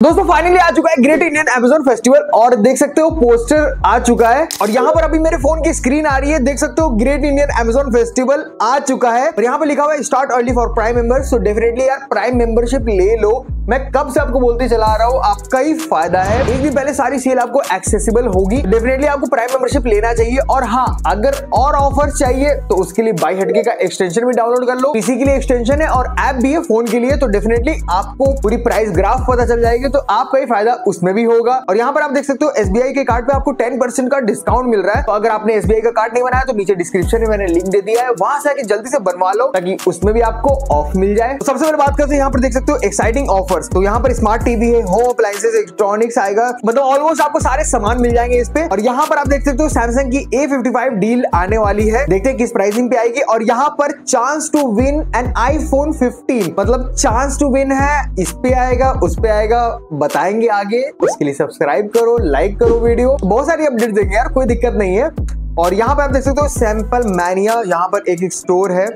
दोस्तों फाइनली आ चुका है ग्रेट इंडियन एमेजोन फेस्टिवल और देख सकते हो पोस्टर आ चुका है और यहाँ पर अभी मेरे फ़ोन की स्क्रीन आ रही है। देख सकते हो ग्रेट इंडियन एमेजोन फेस्टिवल आ चुका है और यहाँ पर लिखा हुआ है start early for prime member so definitely यार प्राइम मेंबरशिप ले लो। मैं कब से आपको बोलते चला रहा हूँ, आपका ही फ़ायदा है। एक दिन पहले सारी सेल आपको एक्सेसिबल होगी। डेफिनेटली आपको प्राइम मेंबरशिप लेना चाहिए और हाँ अगर और ऑफ़र चाहिए तो उसके लिए बाई हटके का एक्सटेंशन भी डाउनलोड कर लो। पीसी के लिए एक्सटेंशन है और ऐप भी है फ़ोन के लिए तो डेफिनेटली आपको पूरी प्राइस ग्राफ पता चल जाएगी तो आपका ही फ़ायदा उसमें भी होगा। और यहाँ पर आप देख सकते हो एसबीआई के कार्ड पे आपको टेन का डिस्काउंट मिल रहा है। तो अगर आपने एसबीआई का कार्ड नहीं बनाया तो नीचे डिस्क्रिप्शन में मैंने लिंक दे दिया है। वहाँ से जल्दी से बनवा लो, ताकि उसमें भी आपको ऑफ़ मिल जाए। तो सबसे पहले बात करते हैं, यहाँ पर देख सकते हो एक्साइटिंग ऑफर्स तो यहाँ पर स्मार्ट टीवी है होम अप्लाइंसेस इलेक्ट्रॉनिक्स आएगा। मतलब ऑलमोस्ट आपको सारे सामान मिल जाएँगे इस पे। और यहाँ पर आप देख सकते हो सैमसंग की A55 डील आने वाली है। देखते हैं किस प्राइसिंग पे आएगी। और यहाँ पर chance to win an iPhone 15 मतलब चांस टू विन है इस पे आएगा उस पे आएगा। बताएँगे आगे। उसके लिए सब्सक्राइब करो लाइक करो वीडियो बहुत सारी अपडेट देंगे यार कोई दिक्कत नहीं है। और यहाँ पर आप देख सकते हो सैंपल मैनिया यहाँ पर एक, एक स्टोर है।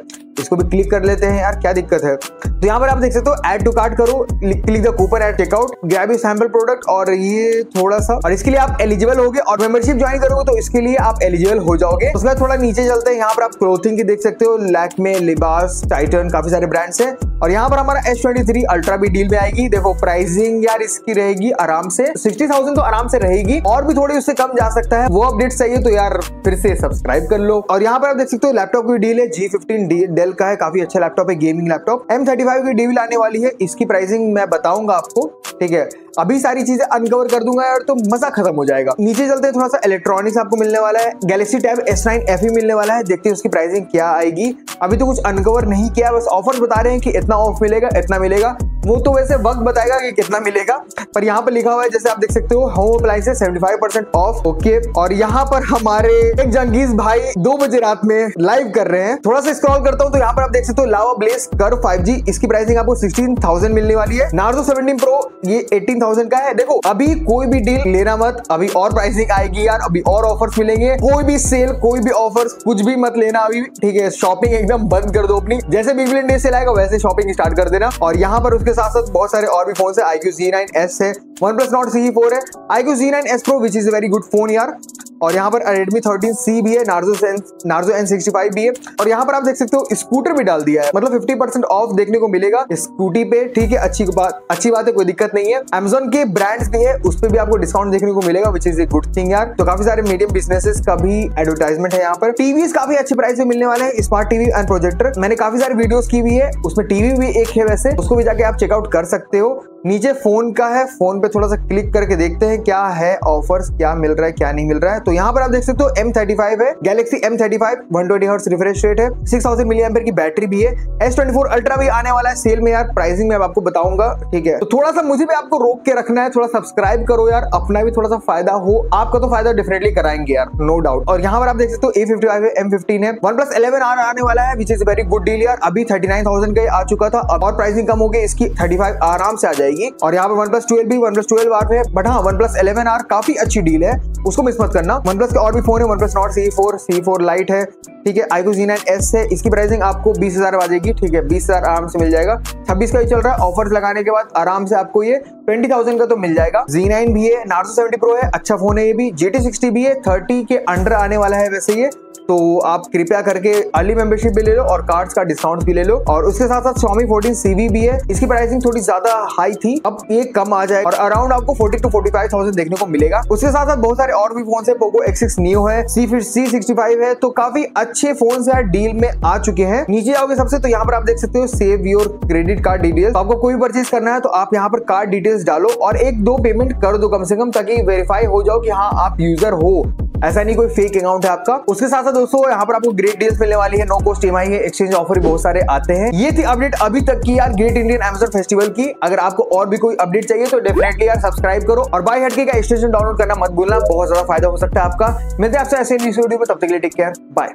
इसको भी क्लिक कर लेते हैं, यार क्या दिक्कत है? तो यहाँ पर आप देख सकते हो एड टू कार्ट करो click the coupon add checkout grab you sample product और ये थोड़ा सा, और इसके लिए आप एलिजिबल होगे और मेंबरशिप ज्वाइन करोगे तो इसके लिए आप एलिजिबल हो जाओगे। उसके बाद थोड़ा नीचे चलते हैं, यहाँ पर आप क्लोथिंग की देख सकते हो लैक में लिबास टाइटन काफ़ी सारे ब्रांड्स हैं। और यहाँ पर हमारा एस ट्वेंटी थ्री अल्ट्रा भी डील में आएगी। देखो प्राइसिंग यार इसकी रहेगी आराम से सिक्सटी थाउज़ेंड तो आराम से रहेगी, और भी थोड़ी उससे कम जा सकता है। वो अपडेट चाहिए तो यार फिर से सब्सक्राइब कर लो। और यहाँ पर आप देख सकते हो लैपटॉप की डील है जी फिफ्टीन डेल का है, काफ़ी अच्छा लैपटॉप है gaming laptop M thirty five की डील आने वाली है, इसकी प्राइसिंग मैं बताऊँगा आपको, ठीक है? अभी सारी चीज़ें अनकवर कर दूँगा यार तो मज़ा खत्म हो जाएगा। नीचे चलते हैं थोड़ा सा इलेक्ट्रॉनिक्स आपको मिलने वाला है Galaxy Tab S nine F मिलने वाला है, देखते हैं उसकी प्राइसिंग क्या आएगी। अभी तो कुछ अनकवर नहीं किया, बस ऑफ़र बता रहे हैं कि इतना ऑफ़ मिलेगा, इतना मिलेगा। वो तो वैसे वक्त बताएगा कि कितना मिलेगा, पर यहाँ पर लिखा हुआ है, जैसे आप देख सकते हो home appliances seventy off okay और यहाँ पर हमारे एक जंगीज भाई दो बजे रात में लाइव कर रहे हैं। थोड़ा सा स्क्रॉल करता हूँ तो यहाँ पर आप देख सकते हो लावा ब्लेस कर फाइव इसकी प्राइसिंग आपको सिक्सटीन थाउज़ेंड मिलने वाली है। नार्जो सेवेंटीन प्रो ये एटीन थाउज़ेंड का है। देखो, अभी कोई भी डील लेना मत। अभी और प्राइसिंग आएगी यार, अभी और ऑफर्स मिलेंगे। कोई भी सेल कोई भी ऑफर्स कुछ भी मत लेना अभी। ठीक है शॉपिंग एकदम बंद कर दो अपनी। जैसे बिग बिलियन डे सेल आएगा वैसे शॉपिंग स्टार्ट कर देना। और यहाँ पर उसके साथ साथ बहुत सारे और भी फ़ोन है। आईक्यू जी नाइन एस है। One plus Nord C four है। IQOO G nine S pro which is very good phone यार। और यहाँ पर रेडमी थर्टीन सी भी है Narzo Narzo N sixty five भी है। और यहाँ पर आप देख सकते हो स्कूटर भी डाल दिया है। मतलब फिफ्टी परसेंट ऑफ़ देखने को मिलेगा स्कूटी पे, ठीक है? अच्छी बात अच्छी बात है, कोई दिक्कत नहीं है। अमेजोन के ब्रांड्स भी है, उस पर भी आपको डिस्काउंट देखने को मिलेगा which is a good thing यार। तो काफ़ी सारे मीडियम बिजनेसेस का भी एडवर्टाइजमेंट है यहाँ पर। टीवी काफ़ी अच्छे प्राइस में मिलने वाले हैं स्मार्ट टीवी एंड प्रोजेक्टर मैंने काफ़ी सारी वीडियोस की हुई है, उसमें टीवी भी एक है वैसे, उसको भी जाके आप चेकआउट कर सकते हो। नीचे फ़ोन का है फ़ोन पे थोड़ा सा क्लिक करके देखते हैं, क्या है ऑफर्स क्या मिल रहा है, क्या नहीं मिल रहा है। तो यहाँ पर आप देख सकते हो एम थर्टी फाइव है Galaxy M thirty five one twenty hertz refresh rate है सिक्स थाउज़ेंड मिली की बैटरी भी है एस ट्वेंटी फोर अल्ट्रा भी आने वाला है सेल में यार प्राइसिंग में आपको बताऊँगा, ठीक है? तो थोड़ा सा मुझे भी आपको रोक के रखना है, थोड़ा सब्सक्राइब करो यार, अपना भी थोड़ा सा फ़ायदा हो, आपका तो फ़ायदा डेफिनेटली कराएँगे यार नो डाउट और यहाँ पर आप देख सकते हो A fifty five M fifteen है वन प्लस इलेवन आर आने वाला है which is very good deal यार, अभी थर्टी नाइन थाउज़ेंड का आ चुका था और प्राइसिंग कम हो गई, इसकी थर्टी फाइव आराम से आ जाएगी, और यहाँ पर वन प्लस ट्वेल्व भी वन प्लस ट्वेल्व आर है बट हाँ वन प्लस इलेवन आर काफ़ी अच्छी डील है उसको मिस मत करना। वन प्लस के और भी फ़ोन है one plus Nord C four C four lite है। ठीक है? आईको जी नाइन एस है। इसकी प्राइसिंग आपको बीस हज़ार आ जाएगी ठीक है? बीस हज़ार आराम से मिल जाएगा। छब्बीस का ही चल रहा है। ऑफर्स लगाने के बाद आराम से आपको ये ट्वेंटी थाउज़ेंड का तो मिल जाएगा। जी नाइन भी है, नार्सो सेवेंटी प्रो है अच्छा फ़ोन है ये भी। जी टी सिक्सटी भी है, थर्टी के अंडर आने वाला है वैसे ये। तो आप कृपया करके अर्ली मेंबरशिप भी ले लो और कार्ड्स का डिस्काउंट भी ले लो। और उसके साथ साथ स्वामी फोर्टीन सीवी भी है। इसकी प्राइसिंग थोड़ी ज़्यादा हाई थी। अब ये कम आ जाए और अराउंड आपको forty two forty five thousand देखने को मिलेगा। उसके साथ साथ बहुत सारे और भी फ़ोन है पोको एक्स सिक्स नियो है सी फिर सी सिक्सटी फाइव है। तो काफ़ी अच्छे फ़ोन यार डील में आ चुके हैं। नीचे आओगे सबसे तो यहाँ पर आप देख सकते हो save your credit card details आपको कोई परचेज करना है तो आप यहाँ पर कार्ड डिटेल्स डालो और एक दो पेमेंट कर दो कम से कम, ताकि वेरीफाई हो जाओ कि हाँ आप यूज़र हो। ऐसा नहीं कोई फेक अकाउंट है आपका। उसके साथ साथ दोस्तों, यहाँ पर आपको ग्रेट डील्स मिलने वाली है नो कॉस्ट ईएमआई है एक्सचेंज ऑफ़र भी बहुत सारे आते हैं। ये थी अपडेट अभी तक की यार ग्रेट इंडियन एमेजन फेस्टिवल की। अगर आपको और भी कोई अपडेट चाहिए तो डेफिनेटली यार सब्सक्राइब करो और बाई हटके का एक्सटेंशन डाउनलोड करना मत भूलना, बहुत ज़्यादा फ़ायदा हो सकता है आपका। मिलते हैं आपसे ऐसे वीडियो में, तब तक के लिए टेक केयर बाय